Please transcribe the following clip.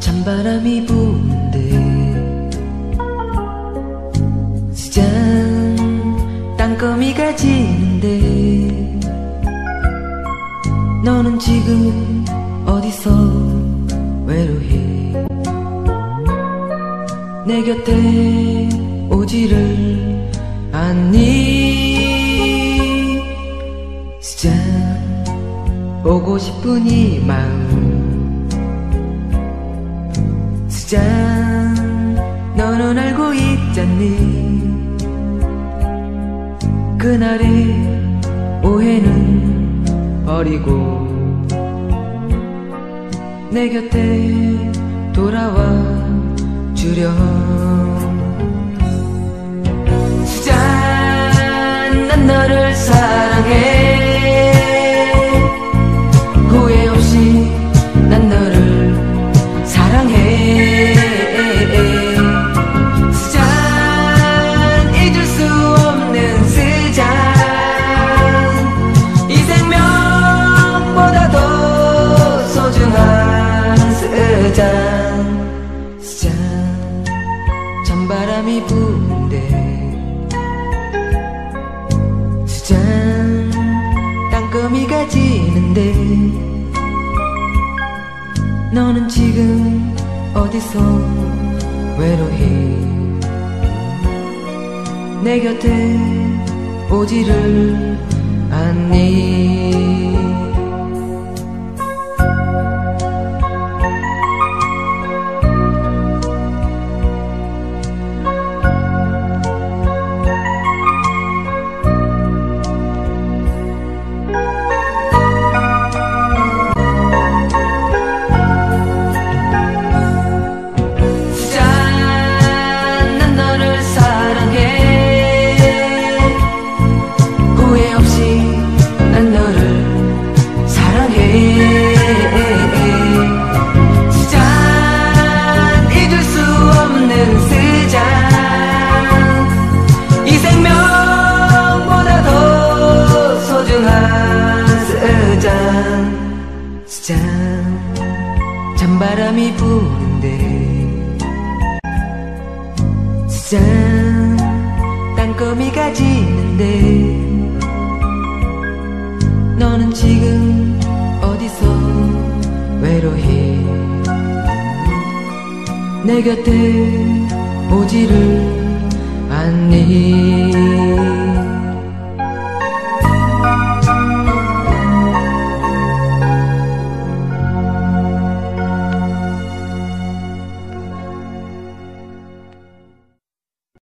찬바람이 부는데 시장 땅거미가 지는 데 너는 지금 어디서 외로해? 내 곁에 오지를 않니? 시장 보고 싶은 이 마음. 수잔 너는 알고 있잖니? 그날의 오해는 버리고 내 곁에 돌아와 주렴 스잔 스잔 찬바람이 부는데. 스잔 땅거미가 지는데. 너는 지금 어디서 외로해? 내 곁에 오지를 않니 스잔, 찬바람이 부는데. 짠 땅거미가 지는데 너는 지금 어디서 외로해 내 곁에 오지를 않니